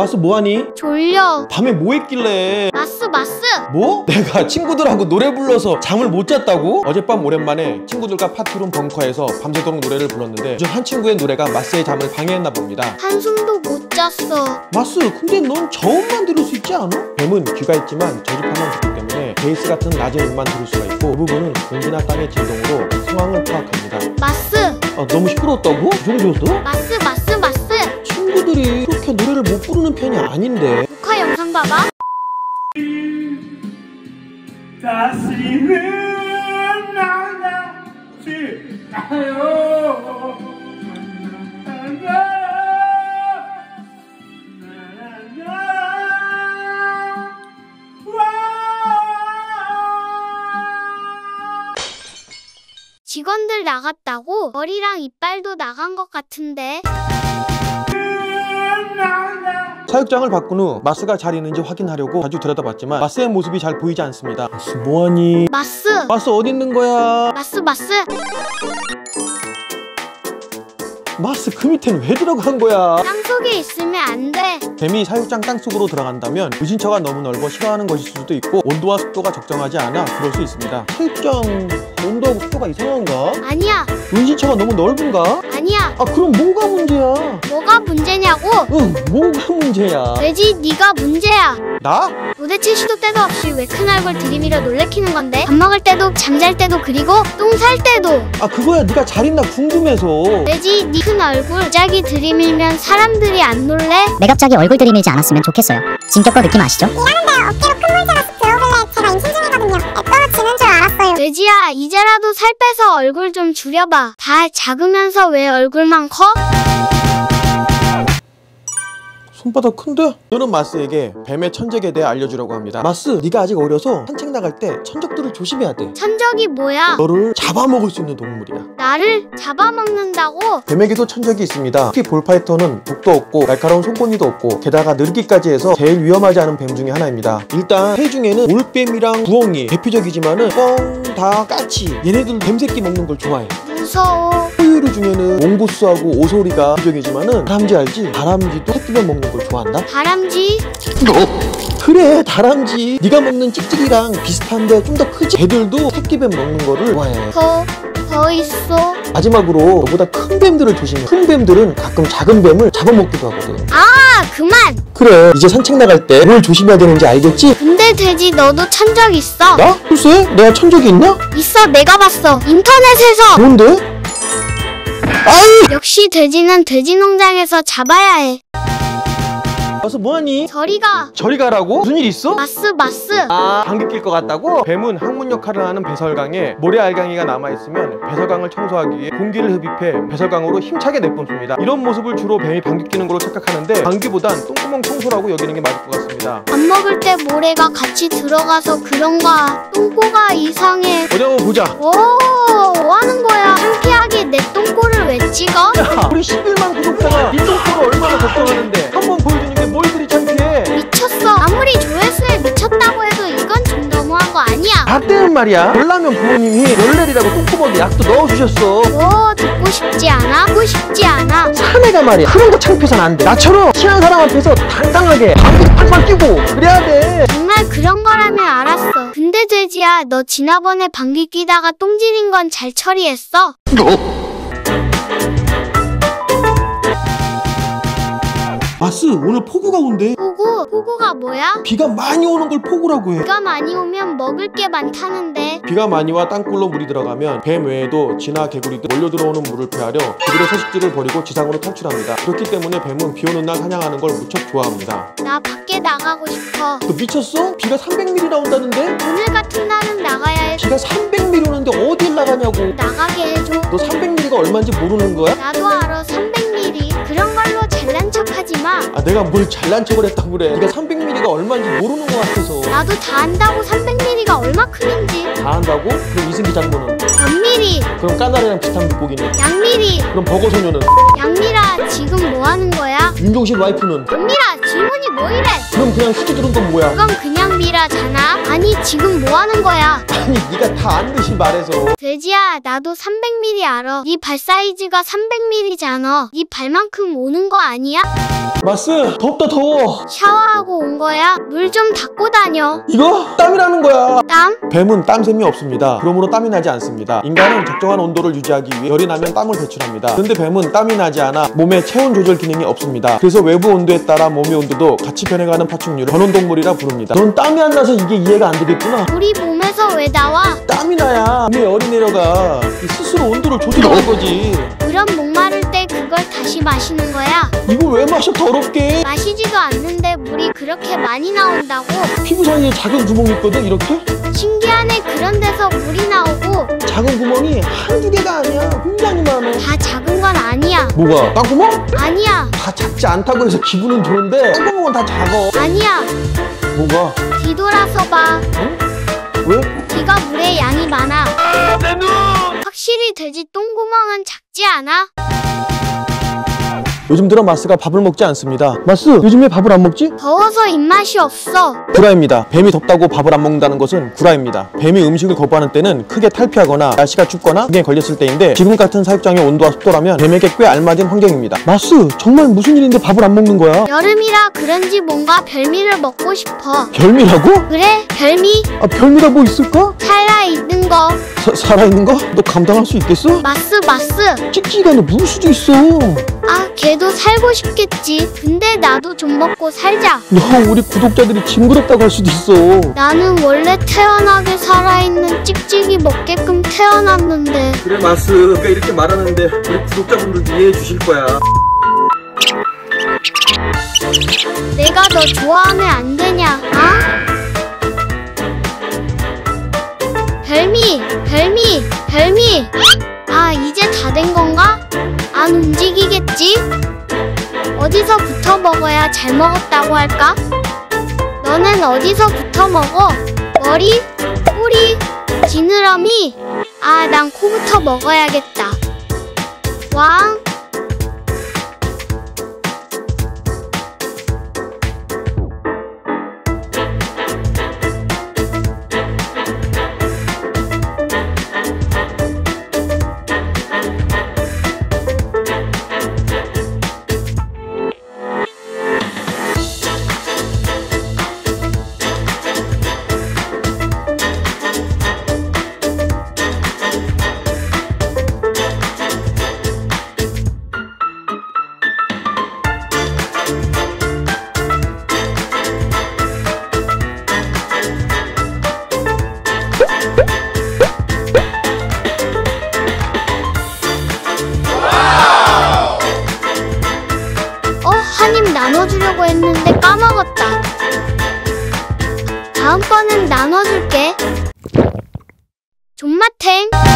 마스 뭐하니? 졸려. 밤에 뭐 했길래 마스 마스. 뭐? 내가 친구들하고 노래 불러서 잠을 못 잤다고? 어젯밤 오랜만에 친구들과 파티룸 벙커에서 밤새도록 노래를 불렀는데 중한 친구의 노래가 마스의 잠을 방해했나 봅니다 한숨도 못 잤어. 마스 근데 넌 저음만 들을 수 있지 않아? 뱀은 귀가 있지만 저주파만 듣기 때문에 베이스 같은 낮은 음만 들을 수가 있고 그 부분은 공기나 땅의 진동으로 상황을 파악합니다 마스 아 너무 시끄러웠다고? 그 정도였어? 마스 마스 마스. 친구들이 그렇게 노래를 못 부르는 편이 아닌데 녹화 영상 봐봐. 다시는 만나지 않아요. 직원들 나갔다고? 머리랑 이빨도 나간 것 같은데. 사육장을 바꾼 후 마스가 잘 있는지 확인하려고 자주 들여다봤지만 마스의 모습이 잘 보이지 않습니다 마스 뭐하니? 마스 마스 어디 있는 거야? 마스 마스. 마스 그 밑에는 왜 들어간 거야? 땅 속에 있으면 안 돼. 뱀이 사육장 땅속으로 들어간다면 의신처가 너무 넓어 싫어하는 것일 수도 있고 온도와 습도가 적정하지 않아 그럴 수 있습니다 사육장 온도하고 습도가 이상한가? 아니야 의신처가 너무 넓은가? 아니야. 아 그럼 뭐가 문제야? 뭐가 문제냐고? 응 뭐가 문제야? 돼지 네가 문제야. 나? 도대체 시도 때도 없이 왜 큰 얼굴 들이밀어 놀래키는 건데? 밥 먹을 때도 잠잘 때도 그리고 똥 살 때도 아 그거야 네가 잘 있나 궁금해서 돼지 네 큰 얼굴 갑자기 들이밀면 사람들이 안 놀래? 내 갑자기 얼굴 들이밀지 않았으면 좋겠어요. 진격거 느낌 아시죠? 돼지야 이제라도 살 빼서 얼굴 좀 줄여봐 다 작으면서 왜 얼굴만 커? 손바닥 큰데? 저는 마스에게 뱀의 천적에 대해 알려주려고 합니다 마스 네가 아직 어려서 산책 나갈 때 천적들을 조심해야 돼 천적이 뭐야? 너를 잡아먹을 수 있는 동물이야 나를 잡아먹는다고? 뱀에게도 천적이 있습니다 특히 볼파이터는 독도 없고 날카로운 손꼬니도 없고 게다가 느리기까지 해서 제일 위험하지 않은 뱀 중에 하나입니다 일단 새 중에는 올뱀이랑 부엉이 대표적이지만은 뻥, 다, 까치 얘네들 뱀새끼 먹는 걸 좋아해 무서워 포유류 중에는 옹고수하고 오소리가 대표적이지만은 다람쥐 알지? 다람쥐도 새끼뱀 먹는 걸 좋아한다? 다람쥐? 그래 다람쥐 네가 먹는 찍찍이랑 비슷한데 좀 더 크지? 걔들도 새끼뱀 먹는 거를 좋아해 더, 더 있어 마지막으로 너보다 큰 뱀들을 조심해 큰 뱀들은 가끔 작은 뱀을 잡아먹기도 하거든 아 그만! 그래 이제 산책 나갈 때 뭘 조심해야 되는지 알겠지? 근데 돼지 너도 천적 있어 나? 글쎄 내가 천 적이 있나? 있어 내가 봤어 인터넷에서 뭔데? 아이! 역시 돼지는 돼지 농장에서 잡아야 해 와서 뭐하니? 저리 가 저리 가라고? 무슨 일 있어? 마스 마스 아 방귀 낄 것 같다고? 뱀은 항문 역할을 하는 배설강에 모래 알강이가 남아있으면 배설강을 청소하기 위해 공기를 흡입해 배설강으로 힘차게 내뿜습니다 이런 모습을 주로 뱀이 방귀 뀌는 걸로 착각하는데 방귀보단 똥구멍 청소라고 여기는 게 맞을 것 같습니다 밥 먹을 때 모래가 같이 들어가서 그런가 똥꼬가 이상해 어디 한번 보자 오, 뭐 하는 거야? 창피하게 내 똥꼬를 왜 찍어? 야 우리 11만 구독자가 이 똥꼬를 얼마나 걱정하는데 한번 보여주 그리 창피해 미쳤어. 아무리 조회수에 미쳤다고 해도 이건 좀 너무한 거 아니야? 나 때는 말이야 놀라면 부모님이 열내리라고 똥구멍에 약도 넣어주셨어 뭐 듣고 싶지 않아? 듣고 싶지 않아. 사내가 말이야 그런 거 창피해서는 안돼 나처럼 친한 사람 앞에서 당당하게 방귀 팍팍 끼고 그래야 돼 정말 그런 거라면 알았어. 근데 돼지야, 너 지난번에 방귀 끼다가 똥 지린 건 잘 처리했어? 마스 오늘 폭우가 온대 폭우? 폭우가 뭐야? 비가 많이 오는 걸 폭우라고 해 비가 많이 오면 먹을 게 많다는데. 비가 많이 와 땅굴로 물이 들어가면 뱀 외에도 쥐나 개구리 등 몰려 들어오는 물을 피하려 그들의 서식지를 버리고 지상으로 탈출합니다 그렇기 때문에 뱀은 비 오는 날 사냥하는 걸 무척 좋아합니다 나 밖에 나가고 싶어. 너 미쳤어? 비가 300mm 나온다는데? 오늘 같은 날은 나가야 해. 비가 300mm 오는데 어딜 나가냐고 나가게 해줘. 너 300mm가 얼마인지 모르는 거야? 나도 알아, 300ml. 그런 걸로 하지 마. 아 내가 뭘 잘난 척을 했다고 그래 네가 300mm가 300ml가 얼마인지 모르는 것 같아서 나도 다 안다고 300ml가 얼마큼인지. 다 한다고? 그럼 이승기 장모는 연미리, 그럼 까나리랑 비슷한 물고기는 양미리, 그럼 버거 소녀는 양미라 지금 뭐 하는 거야? 윤종신 와이프는 연미라 질문이 뭐 이래? 그럼 그냥 시켜 들은 건 뭐야? 그건 그냥 미라잖아. 아니 지금 뭐 하는 거야? 아니 네가 다 안 듯이 말해서 돼지야 나도 300ml 알아. 네 발 사이즈가 300ml잖아. 네 발만큼 오는 거 아니야? 마스 덥다 더워 샤워하고 온 거야? 물 좀 닦고 다녀. 이거 땀이라는 거야 땀? 뱀은 땀샘이 없습니다. 그러므로 땀이 나지 않습니다. 인간은 적정한 온도를 유지하기 위해 열이 나면 땀을 배출합니다. 근데 뱀은 땀이 나지 않아 몸에 체온 조절 기능이 없습니다. 그래서 외부 온도에 따라 몸의 온도도 같이 변해가는 파충류를 전온동물이라 부릅니다. 넌땀 이 안 나서 이게 이해가 안 되겠구나. 우리 몸에서 왜 나와? 땀이 나야 몸에 열이 내려가 이 스스로 온도를 조절하는 거지. 그럼 목마를 때 그걸 다시 마시는 거야? 이걸 왜 마셔 더럽게? 마시지도 않는데 물이 그렇게 많이 나온다고? 피부 사이에 작은 구멍이 있거든 이렇게? 신기하네 그런 데서 물이 나오고 작은 구멍이 한두 개가 아니야. 굉장히 많아. 다 작은 건 아니야. 뭐가? 땅구멍? 아니야. 다 작지 않다고 해서 기분은 좋은데 땅구멍은 다 작어. 아니야. 뭐가? 뒤돌아서 봐. 왜? 뒤가 물의 양이 많아. 확실히 돼지 똥구멍은 작지 않아? 요즘 들어 마스가 밥을 먹지 않습니다. 마스, 요즘 왜 밥을 안 먹지? 더워서 입맛이 없어. 구라입니다. 뱀이 덥다고 밥을 안 먹는다는 것은 구라입니다. 뱀이 음식을 거부하는 때는 크게 탈피하거나 날씨가 춥거나 등에 걸렸을 때인데 지금 같은 사육장의 온도와 습도라면 뱀에게 꽤 알맞은 환경입니다. 마스, 정말 무슨 일인데 밥을 안 먹는 거야? 여름이라 그런지 뭔가 별미를 먹고 싶어. 별미라고? 그래, 별미? 아, 별미가 뭐 있을까? 살아있는 거. 사, 살아있는 거? 너 감당할 수 있겠어? 마스, 마스. 찍찍이가 너 물을 수도 있어. 아, 걔도 살고 싶겠지. 근데 나도 좀 먹고 살자. 너 우리 구독자들이 징그럽다고 할 수도 있어. 나는 원래 태어나게 살아있는 찍찍이 먹게끔 태어났는데. 그래 마스, 그러니까 이렇게 말하는데 우리 구독자분들도 이해해 주실 거야. 내가 너 좋아하면 안 되냐? 아? 별미, 별미, 별미. 아, 이제 다 된 건가? 안 움직이겠지? 어디서부터 먹어야 잘 먹었다고 할까? 너는 어디서부터 먹어? 머리? 뿌리? 지느러미? 아, 난 코부터 먹어야겠다. 왕? 나눠주려고 했는데 까먹었다. 다음번엔 나눠줄게. 존맛탱.